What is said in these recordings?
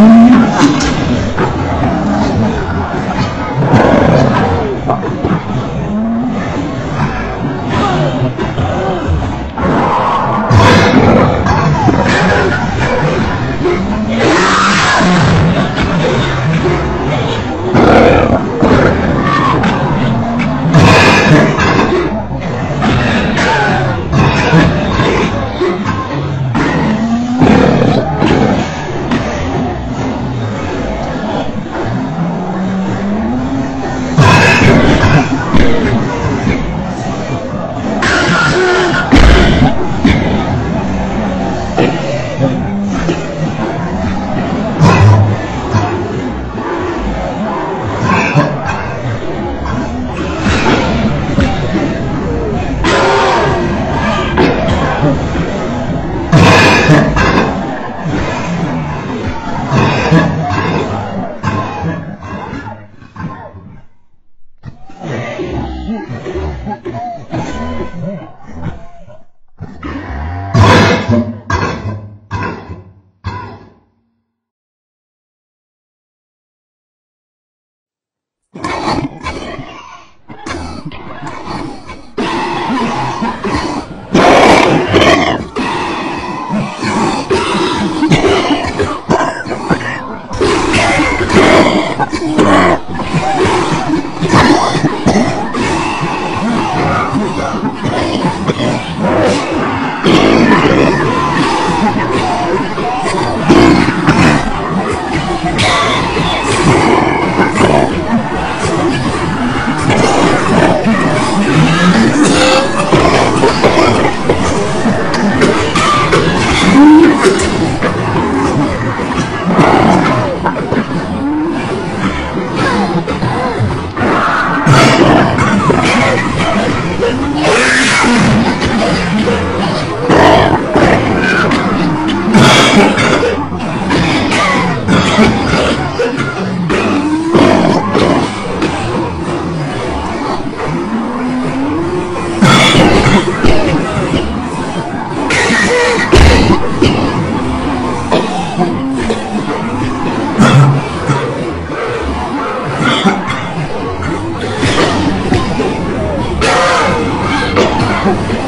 Hallelujah. Oh.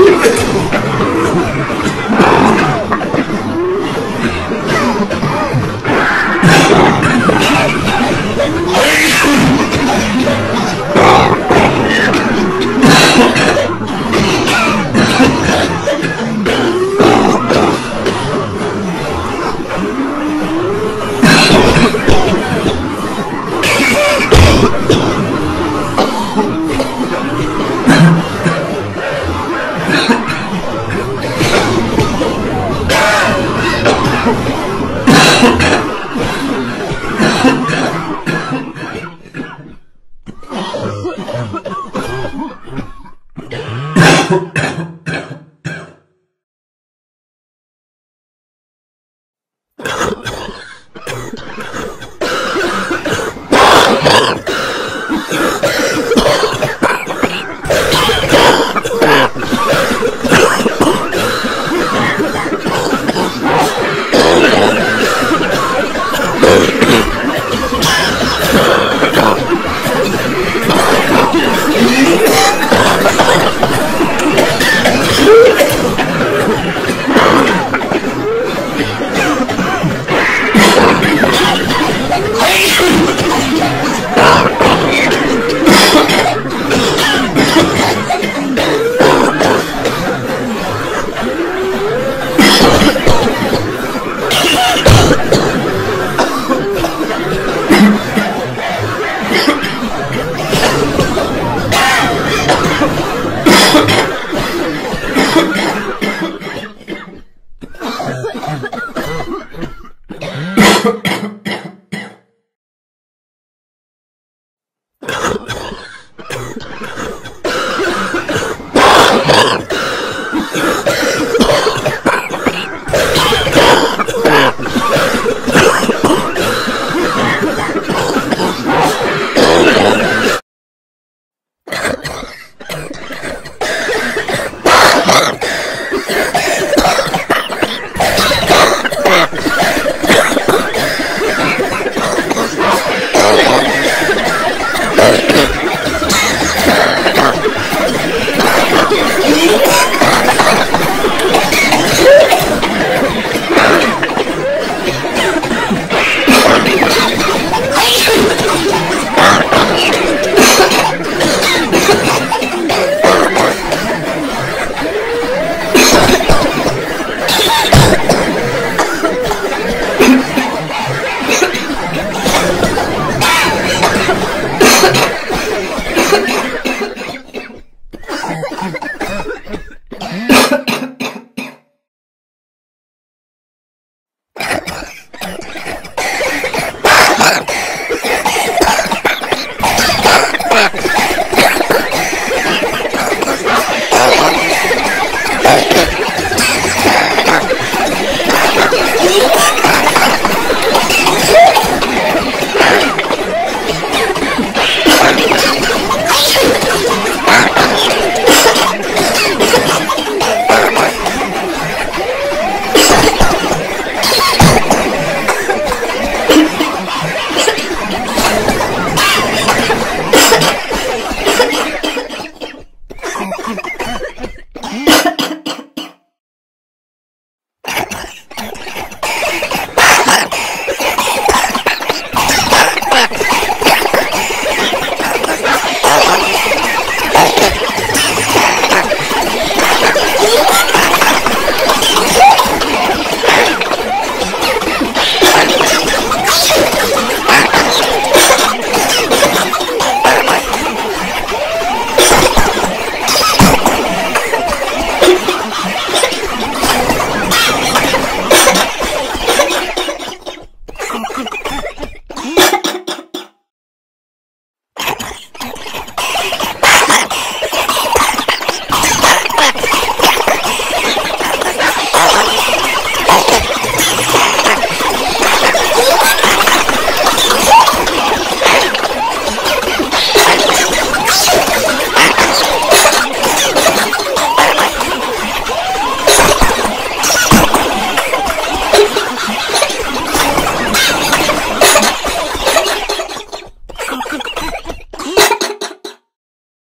ハハハハ!